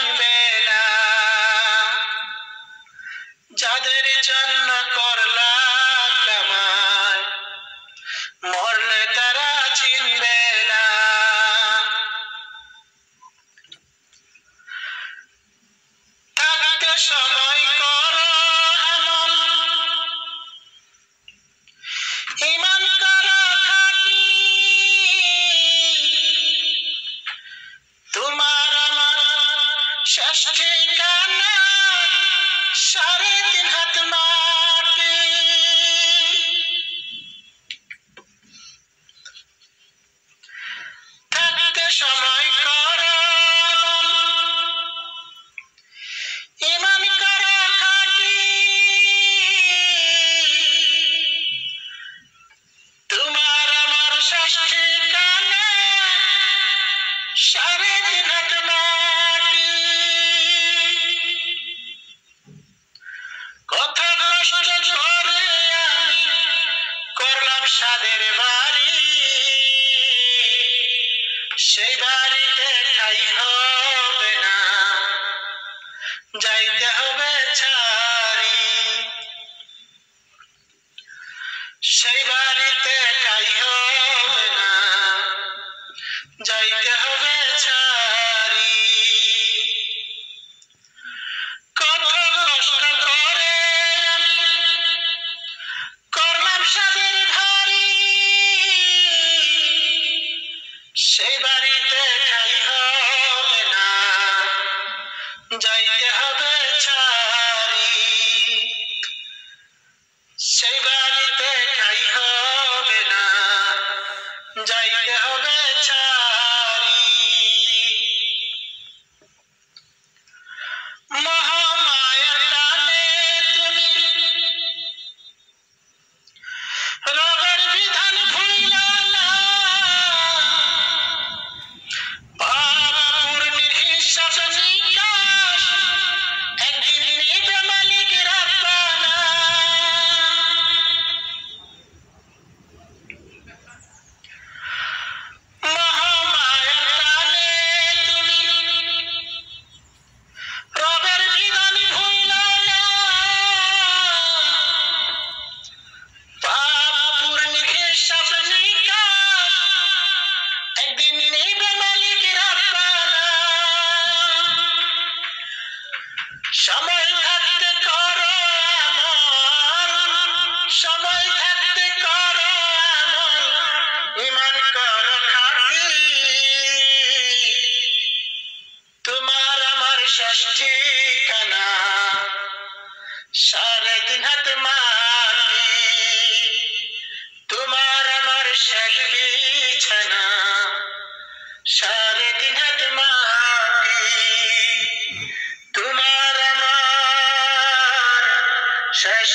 Amen. শেষ ঠিকানা সাড়ে তিন হাত মাটি। থাকতে সময় কর। ইমান তোমার আমার সেই বাড়িতে ঠাই হবে না। যাইতে হবে ছাড়ি। সেই বাড়িতে হবে ছাড়ি। সেই বাড়িতে ঠাই হবে না যাইতে হবে ছাড়ি। নির্দোষ ঠিকানা সারা দিন হাত মাটি তোমার আমার শেষ বিছানা সারা দিন হাত মাটি তোমার আমার শেষ